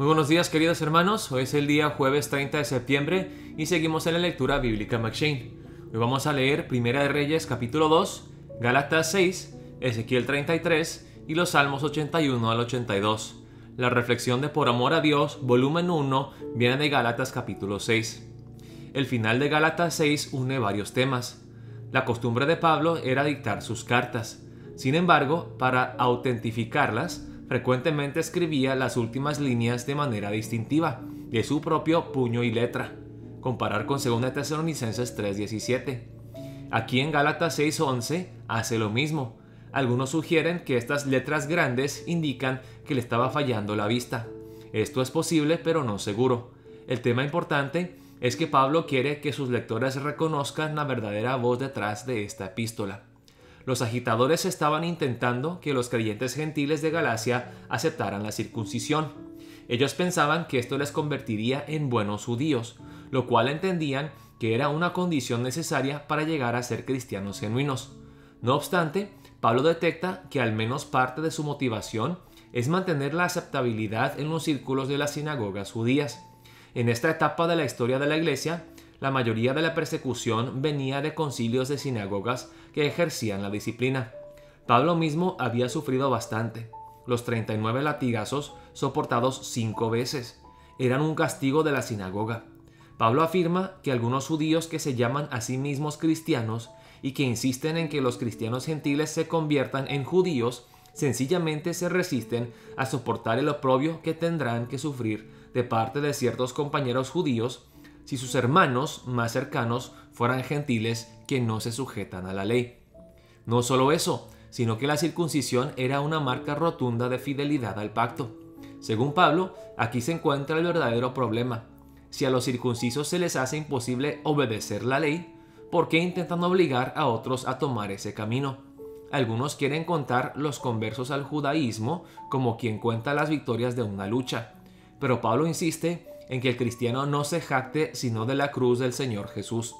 Muy buenos días queridos hermanos, hoy es el día jueves 30 de septiembre y seguimos en la lectura bíblica McShane. Hoy vamos a leer Primera de Reyes capítulo 2, Gálatas 6, Ezequiel 33 y los Salmos 81 al 82. La reflexión de Por amor a Dios, volumen 1, viene de Gálatas capítulo 6. El final de Gálatas 6 une varios temas. La costumbre de Pablo era dictar sus cartas. Sin embargo, para autentificarlas, frecuentemente escribía las últimas líneas de manera distintiva, de su propio puño y letra. Comparar con 2 Tesalonicenses 3:17. Aquí en Gálatas 6:11 hace lo mismo. Algunos sugieren que estas letras grandes indican que le estaba fallando la vista. Esto es posible, pero no seguro. El tema importante es que Pablo quiere que sus lectores reconozcan la verdadera voz detrás de esta epístola. Los agitadores estaban intentando que los creyentes gentiles de Galacia aceptaran la circuncisión. Ellos pensaban que esto les convertiría en buenos judíos, lo cual entendían que era una condición necesaria para llegar a ser cristianos genuinos. No obstante, Pablo detecta que al menos parte de su motivación es mantener la aceptabilidad en los círculos de las sinagogas judías. En esta etapa de la historia de la Iglesia, la mayoría de la persecución venía de concilios de sinagogas que ejercían la disciplina. Pablo mismo había sufrido bastante. Los 39 latigazos soportados cinco veces eran un castigo de la sinagoga. Pablo afirma que algunos judíos que se llaman a sí mismos cristianos y que insisten en que los cristianos gentiles se conviertan en judíos, sencillamente se resisten a soportar el oprobio que tendrán que sufrir de parte de ciertos compañeros judíos si sus hermanos más cercanos fueran gentiles que no se sujetan a la ley. No solo eso, sino que la circuncisión era una marca rotunda de fidelidad al pacto. Según Pablo, aquí se encuentra el verdadero problema. Si a los circuncisos se les hace imposible obedecer la ley, ¿por qué intentan obligar a otros a tomar ese camino? Algunos quieren contar los conversos al judaísmo como quien cuenta las victorias de una lucha, pero Pablo insiste en que el cristiano no se jacte sino de la cruz del Señor Jesús.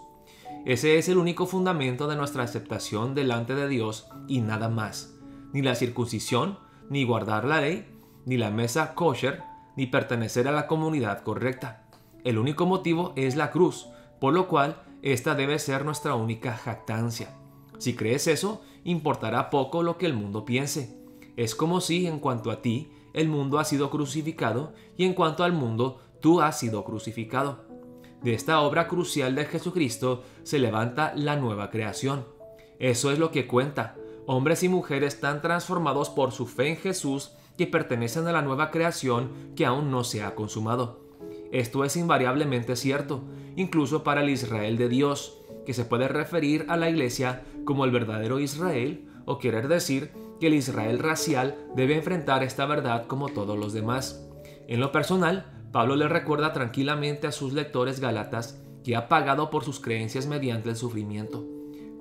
Ese es el único fundamento de nuestra aceptación delante de Dios y nada más. Ni la circuncisión, ni guardar la ley, ni la mesa kosher, ni pertenecer a la comunidad correcta. El único motivo es la cruz, por lo cual esta debe ser nuestra única jactancia. Si crees eso, importará poco lo que el mundo piense. Es como si, en cuanto a ti, el mundo ha sido crucificado y en cuanto al mundo, tú has sido crucificado. De esta obra crucial de Jesucristo se levanta la nueva creación. Eso es lo que cuenta. Hombres y mujeres tan transformados por su fe en Jesús que pertenecen a la nueva creación que aún no se ha consumado. Esto es invariablemente cierto, incluso para el Israel de Dios, que se puede referir a la iglesia como el verdadero Israel, o querer decir que el Israel racial debe enfrentar esta verdad como todos los demás. En lo personal, Pablo le recuerda tranquilamente a sus lectores galatas que ha pagado por sus creencias mediante el sufrimiento.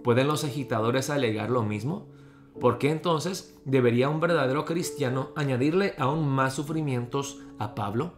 ¿Pueden los agitadores alegar lo mismo? ¿Por qué entonces debería un verdadero cristiano añadirle aún más sufrimientos a Pablo?